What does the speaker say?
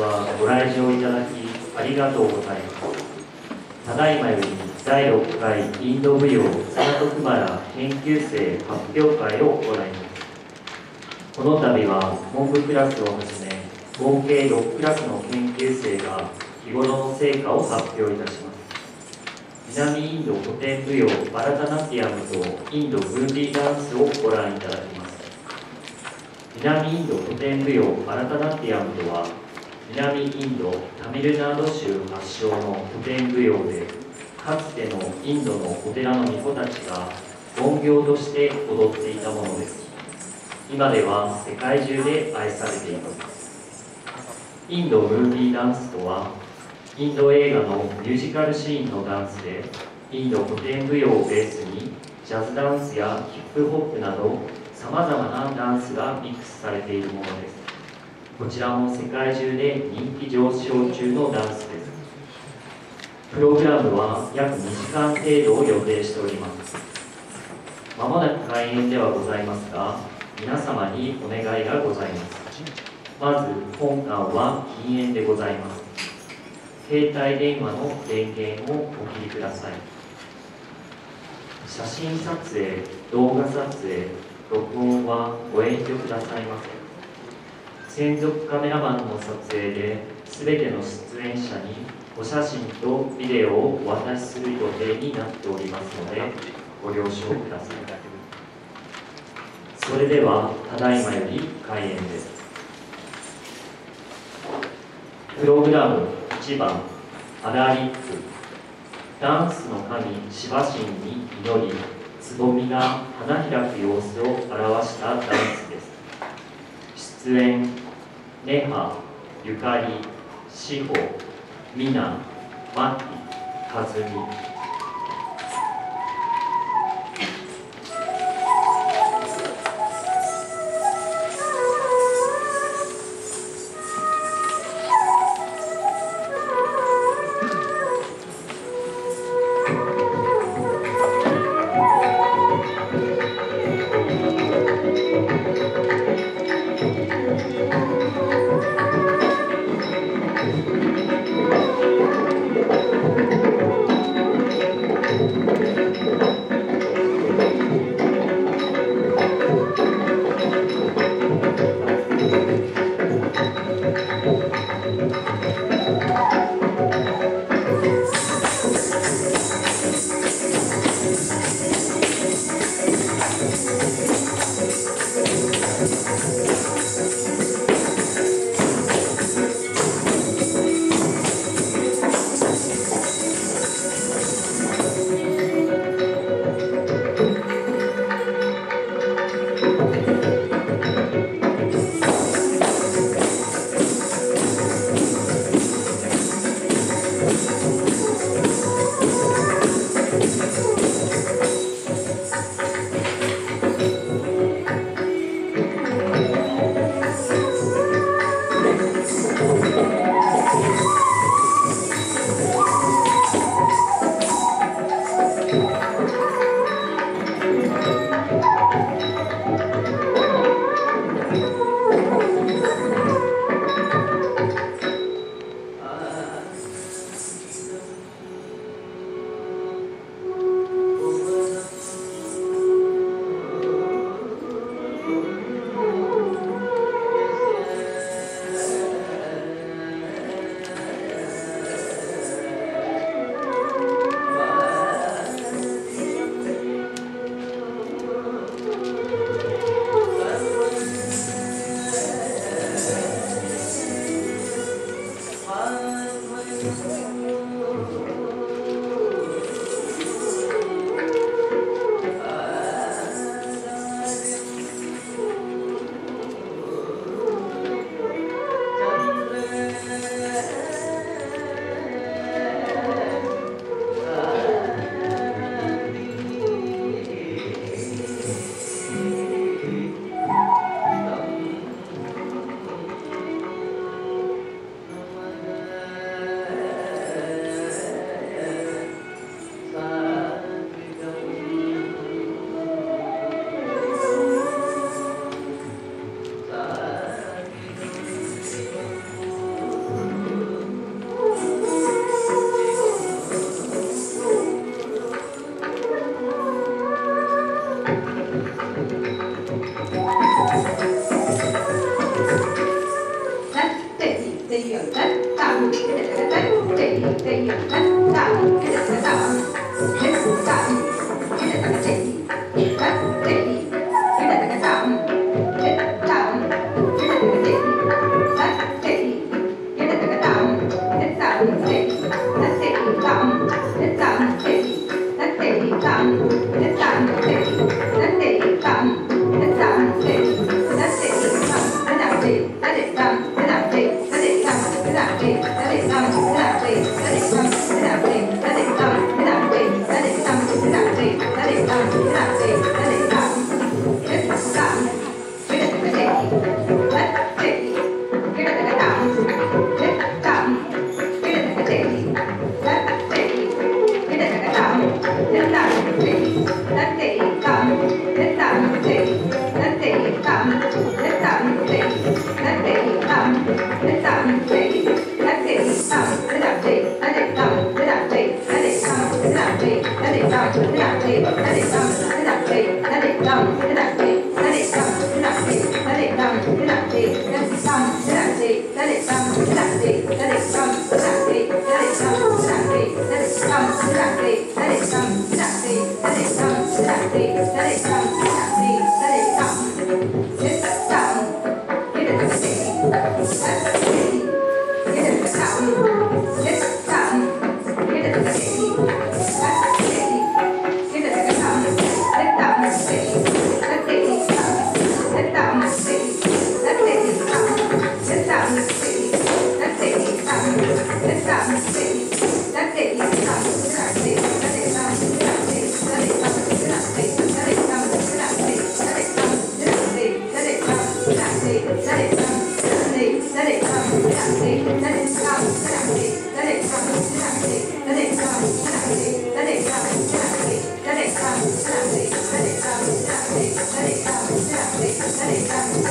はご来場いただきありがとうございますただいまより第6回インド舞踊スナトクマラ研究生発表会を行います。この度は文部クラスをはじめ合計6クラスの研究生が日頃の成果を発表いたします。南インド古典舞踊バラタナティアムとインドムービーダンスをご覧いただきます。南インド古典舞踊バラタナティアムとは南インドタミルナード州発祥の古典舞踊でかつてのインドのお寺の巫女たちが本業として踊っていたものです。今では世界中で愛されています。インドムービーダンスとはインド映画のミュージカルシーンのダンスでインド古典舞踊をベースにジャズダンスやヒップホップなどさまざまなダンスがミックスされているものです。こちらも世界中で人気上昇中のダンスです。プログラムは約2時間程度を予定しております。まもなく開演ではございますが皆様にお願いがございます。まず本館は禁煙でございます。携帯電話の電源をお切りください。写真撮影動画撮影録音はご遠慮くださいませ。専属カメラマンの撮影で全ての出演者にお写真とビデオをお渡しする予定になっておりますのでご了承ください。それではただいまより開演です。プログラム1番アラリップダンスの神シバ神に祈りつぼみが花開く様子を表したダンス。出演ネハゆかり志保ミナマティカズミ Let it come, let Thank you. Let it go.